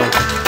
love.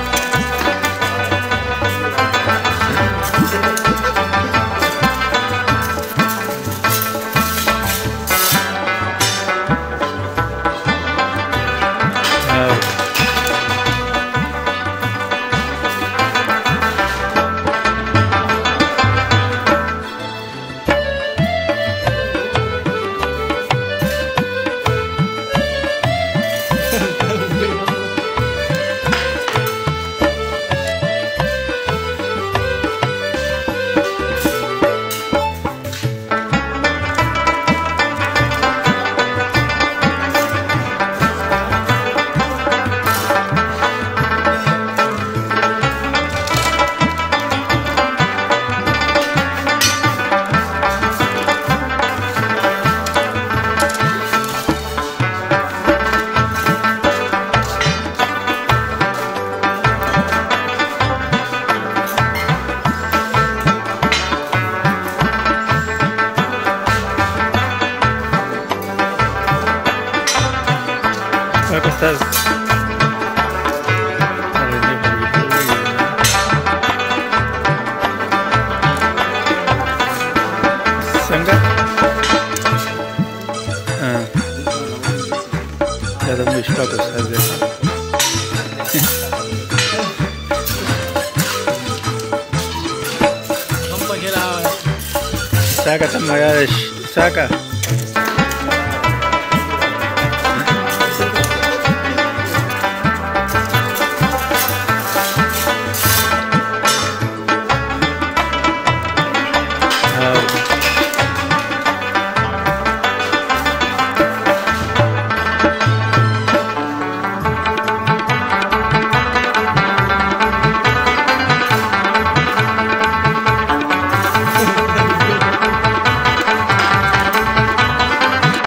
das. Sangha. Ah. Ja, dann ich glaube, das heißt. Saka, Saka.